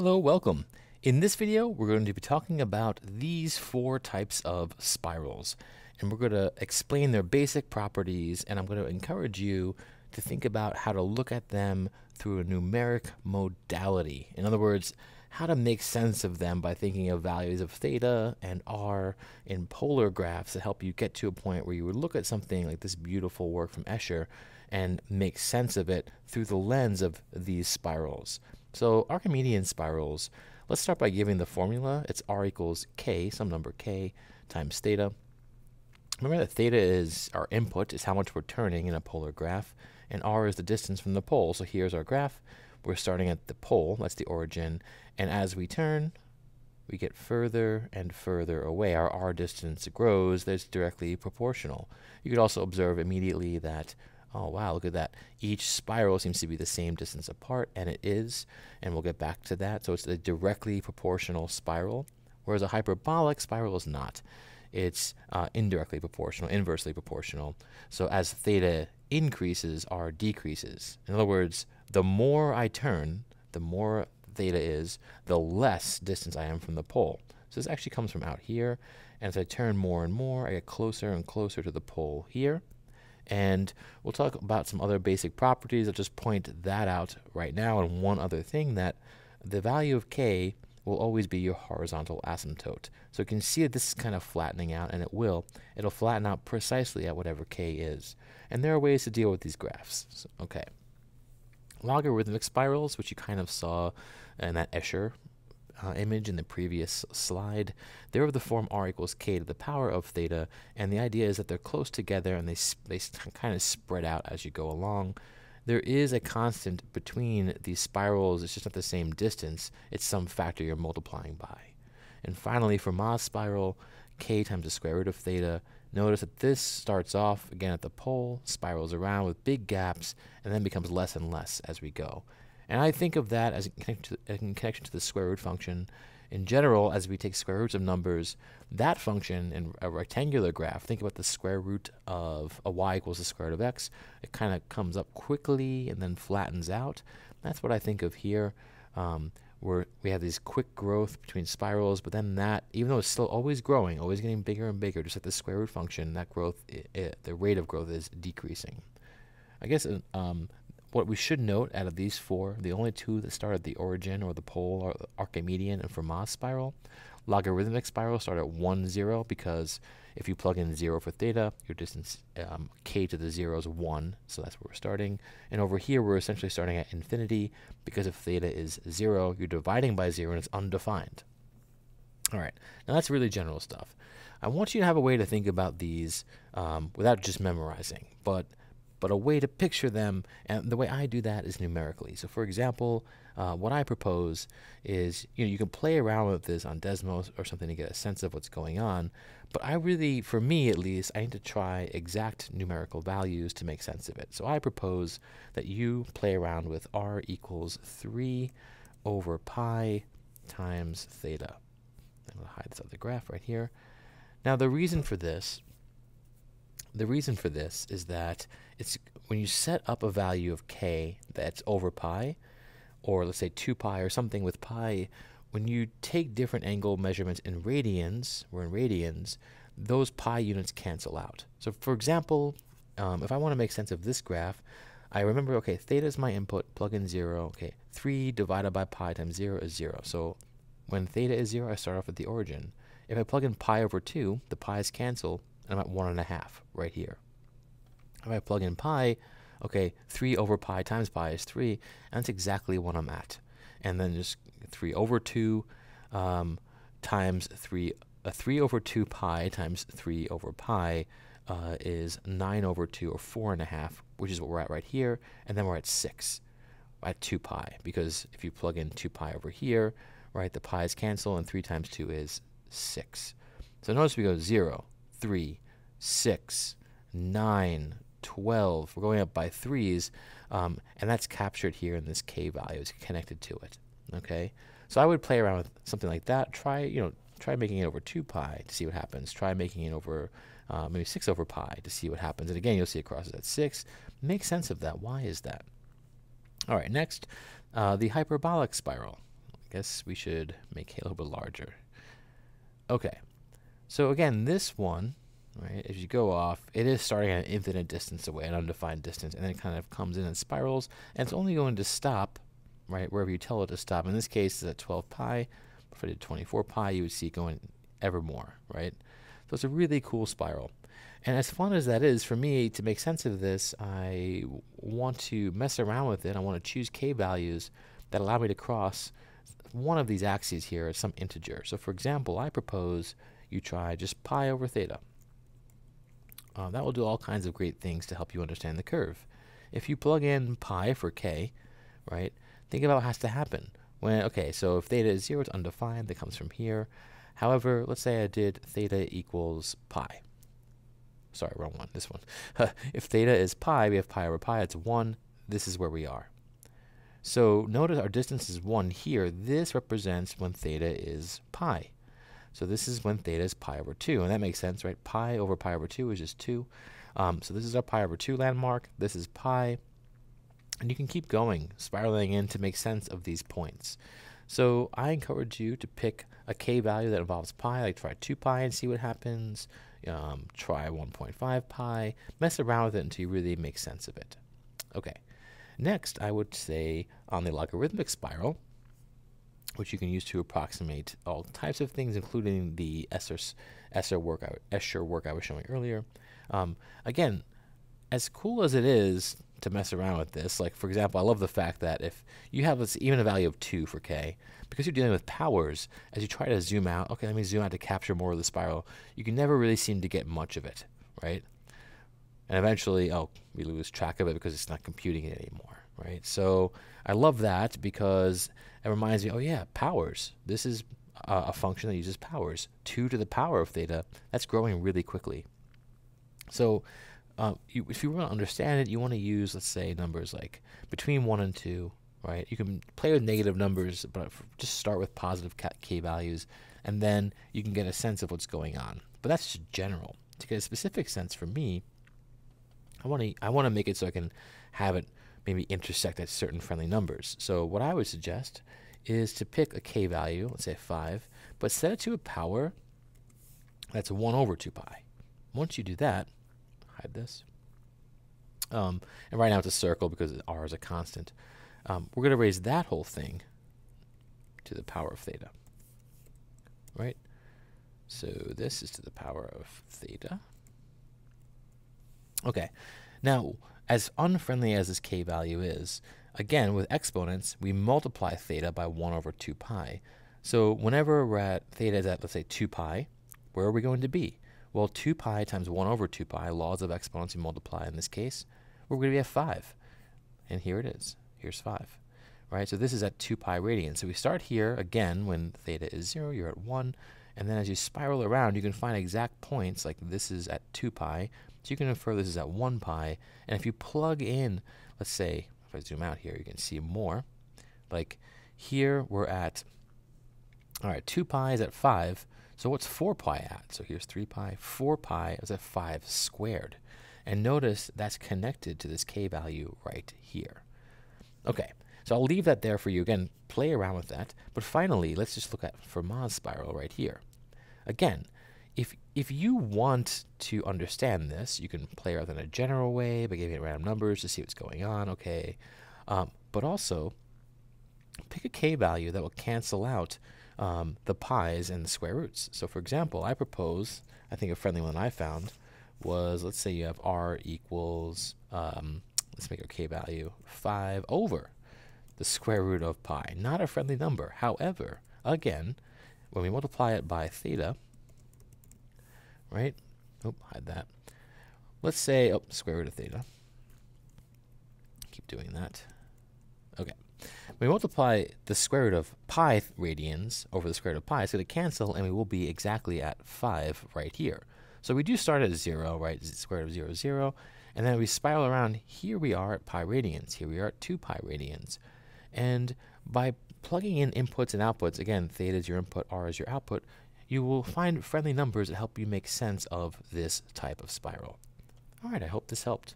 Hello, welcome. In this video, we're going to be talking about these four types of spirals. And we're going to explain their basic properties, and I'm going to encourage you to think about how to look at them through a numeric modality. In other words, how to make sense of them by thinking of values of theta and r in polar graphs to help you get to a point where you would look at something like this beautiful work from Escher and make sense of it through the lens of these spirals. So Archimedean spirals, let's start by giving the formula. It's r equals k, some number k, times theta. Remember that theta is our input, is how much we're turning in a polar graph, and r is the distance from the pole. So here's our graph. We're starting at the pole, that's the origin, and as we turn, we get further and further away. Our r distance grows, that's directly proportional. You could also observe immediately that, oh wow, look at that. Each spiral seems to be the same distance apart, and it is, and we'll get back to that. So it's a directly proportional spiral, whereas a hyperbolic spiral is not. It's uh, indirectly proportional, inversely proportional. So as theta increases, r decreases. In other words, the more I turn, the more theta is, the less distance I am from the pole. So this actually comes from out here. And as I turn more and more, I get closer and closer to the pole here. And we'll talk about some other basic properties. I'll just point that out right now. And one other thing that the value of k will always be your horizontal asymptote. So you can see that this is kind of flattening out, and it will. It'll flatten out precisely at whatever k is. And there are ways to deal with these graphs. So, okay. Logarithmic spirals, which you kind of saw in that Escher uh, image in the previous slide, they're of the form r equals k to the power of theta, and the idea is that they're close together and they, they kind of spread out as you go along. There is a constant between these spirals, it's just not the same distance, it's some factor you're multiplying by. And finally, Fermat's spiral, k times the square root of theta, notice that this starts off again at the pole, spirals around with big gaps, and then becomes less and less as we go. And I think of that as in connection, to, the square root function. In general, as we take square roots of numbers, that function in a rectangular graph, think about the square root of a y equals the square root of x. It kind of comes up quickly and then flattens out. That's what I think of here. Um, where we have these quick growth between spirals, but then that, even though it's still always growing, always getting bigger and bigger, just like the square root function, that growth, the rate of growth is decreasing. I guess uh, um, what we should note out of these four, the only two that start at the origin or the pole are the Archimedean and Fermat spiral. Logarithmic spiral start at 1, 0 because if you plug in 0 for theta, your distance um, k to the 0 is 1, so that's where we're starting. And over here, we're essentially starting at infinity because if theta is 0, you're dividing by 0 and it's undefined. All right, now that's really general stuff. I want you to have a way to think about these um, without just memorizing, but but a way to picture them. And the way I do that is numerically. So, for example, uh, what I propose is you know you can play around with this on Desmos or something to get a sense of what's going on. But I really, for me at least, I need to try exact numerical values to make sense of it. So I propose that you play around with r equals 3 over pi times theta. I'm going to hide this other graph right here. Now, the reason for this the reason for this is that it's when you set up a value of k that's over pi, or let's say 2 pi or something with pi, when you take different angle measurements in radians, or in radians, those pi units cancel out. So for example, um, if I want to make sense of this graph, I remember, okay, theta is my input, plug in 0, okay, 3 divided by pi times 0 is 0. So when theta is 0, I start off at the origin. If I plug in pi over 2, the pi's cancel, and I'm at 1.5 right here. If I plug in pi, okay, 3 over pi times pi is 3, and that's exactly what I'm at. And then just 3 over 2 um, times 3, uh, 3 over 2 pi times 3 over pi uh, is 9 over 2, or 4.5, which is what we're at right here, and then we're at 6 at 2 pi, because if you plug in 2 pi over here, right, the pi's cancel, and 3 times 2 is 6. So notice we go 0, 3, 6, 9, 12. We're going up by threes, um, and that's captured here in this k value. It's connected to it. Okay, so I would play around with something like that. Try, you know, try making it over 2 pi to see what happens. Try making it over uh, maybe 6 over pi to see what happens. And again, you'll see it crosses at 6. Make sense of that. Why is that? All right, next, uh, the hyperbolic spiral. I guess we should make it a little bit larger. Okay, so again, this one, right, if you go off, it is starting at an infinite distance away, an undefined distance, and then it kind of comes in and spirals, and it's only going to stop, right, wherever you tell it to stop. In this case, it's at 12 pi. If I did 24 pi, you would see it going ever more, right? So it's a really cool spiral. And as fun as that is, for me, to make sense of this, I want to mess around with it. I want to choose k values that allow me to cross one of these axes here at some integer. So for example, I propose you try just pi over theta. Uh, that will do all kinds of great things to help you understand the curve. If you plug in pi for k, right, think about what has to happen. When Okay, so if theta is 0, it's undefined. That comes from here. However, let's say I did theta equals pi. Sorry, wrong one. This one. if theta is pi, we have pi over pi. It's 1. This is where we are. So notice our distance is 1 here. This represents when theta is pi. So this is when theta is pi over 2. And that makes sense, right? Pi over pi over 2 is just 2. Um, so this is our pi over 2 landmark. This is pi. And you can keep going, spiraling in to make sense of these points. So I encourage you to pick a k value that involves pi, like try 2 pi and see what happens. Um, try 1.5 pi. Mess around with it until you really make sense of it. Okay. Next, I would say on the logarithmic spiral, which you can use to approximate all types of things, including the Escher, work, I, Escher work I was showing earlier. Um, again, as cool as it is to mess around with this, like for example, I love the fact that if you have this, even a value of 2 for k, because you're dealing with powers, as you try to zoom out, okay, let me zoom out to capture more of the spiral, you can never really seem to get much of it, right? And eventually, oh, we lose track of it because it's not computing it anymore, right? So I love that because it reminds me, oh yeah, powers. This is a, function that uses powers. 2 to the power of theta, that's growing really quickly. So uh, you, if you want to understand it, you want to use, let's say, numbers like between 1 and 2, right? You can play with negative numbers, but just start with positive k values, and then you can get a sense of what's going on. But that's just general. To get a specific sense for me, I want to I want to make it so I can have it maybe intersect at certain friendly numbers. So what I would suggest is to pick a k value, let's say 5, but set it to a power that's 1 over 2 pi. Once you do that, hide this. Um, and right now it's a circle because r is a constant. Um, we're going to raise that whole thing to the power of theta. Right? So this is to the power of theta. Okay, now as unfriendly as this k value is, again with exponents, we multiply theta by 1 over 2 pi. So whenever we're at theta is at, let's say, 2 pi, where are we going to be? Well, 2 pi times 1 over 2 pi, laws of exponents you multiply in this case, we're going to be at 5. And here it is. Here's 5. Right, so this is at 2 pi radians. So we start here, again, when theta is 0, you're at 1. And then as you spiral around, you can find exact points, like this is at 2 pi, so you can infer this is at 1 pi. And if you plug in, let's say, if I zoom out here, you can see more. Like here we're at, all right, 2 pi is at 5. So what's 4 pi at? So here's 3 pi. 4 pi is at 5 squared. And notice that's connected to this k value right here. Okay, so I'll leave that there for you. Again, play around with that. But finally, let's just look at Fermat's spiral right here. Again, if if you want to understand this, you can play around in a general way by giving it random numbers to see what's going on. Okay, um, but also pick a k value that will cancel out um, the pi's and the square roots. So, for example, I propose. I think a friendly one I found was let's say you have r equals um, let's make a k value 5 over the square root of pi. Not a friendly number. However, again, when we multiply it by theta, right? Oh, hide that. Let's say, oh, square root of theta. Keep doing that. Okay. We multiply the square root of pi radians over the square root of pi, it's going to cancel, and we will be exactly at 5 right here. So we do start at 0, right? Square root of 0 0. And then we spiral around. Here we are at pi radians. Here we are at 2 pi radians. And by plugging in inputs and outputs, again, theta is your input, r is your output, you will find friendly numbers that help you make sense of this type of spiral. All right, I hope this helped.